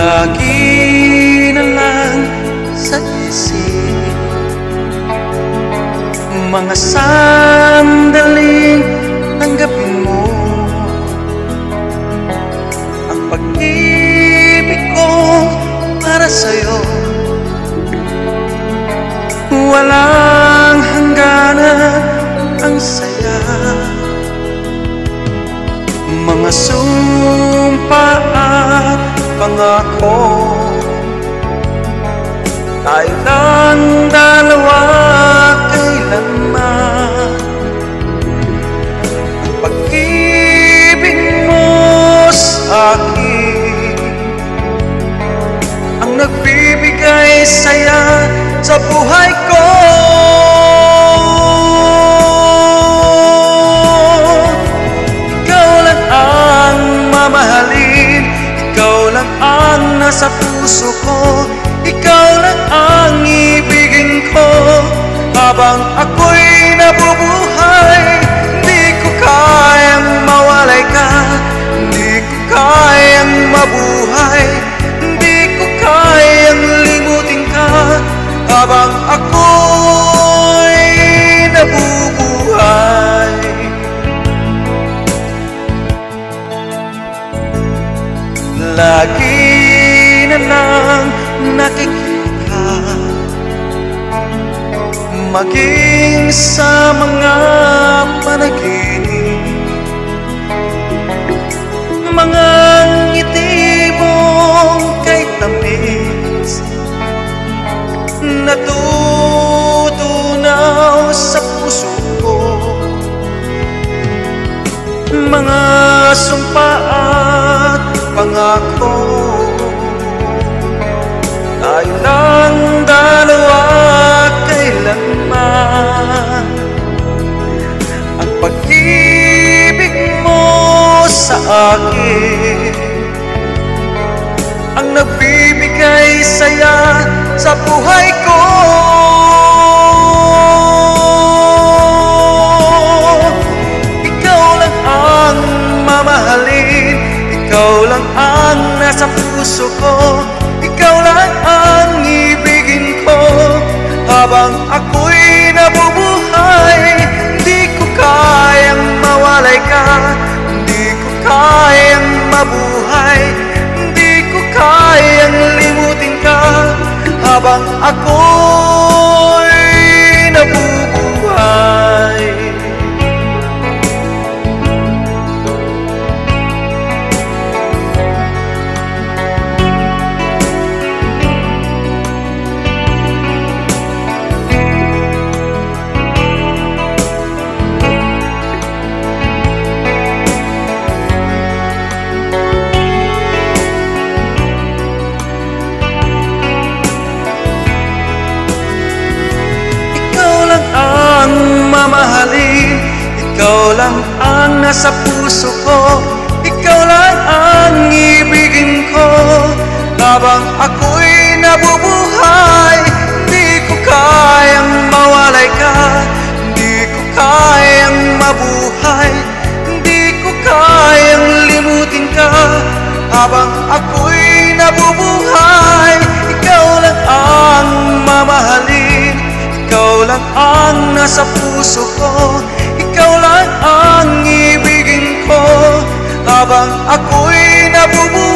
Lagi na lang sa isip. Mga sandaling pag-ibig ko para sa'yo. Walang hangganan ang saya. Mga sumpa at pangako nasa puso ko Ikaw lang ang ibigin ko. Habang ako'y nabubuhay Di ko kayang mawalay ka. Di ko kayang mabuhay Di ko kayang limutin ka. Habang ako'y nabubuhay. Lagi Maging sa mga panaginip. Mga ngiti mong kay tamis. Natutunaw sa puso ko. Mga sumpa at pangako sa akin. Ang nagbibigay saya sa buhay ko. Ikaw lang ang mamahalin. Ikaw lang ang nasa puso ko. Ikaw lang ang ibigin ko. Habang ako'y nabubuhay Habang ako'y ang nasa puso ko Ikaw lang ang ibigin ko. Habang ako'y nabubuhay Di ko kayang mawalay ka Di ko kayang mabuhay Di ko kayang limutin ka. Habang ako'y nabubuhay Ikaw lang ang mamahalin ikaw lang ang nasa puso ko Habang ako'y nabubuhay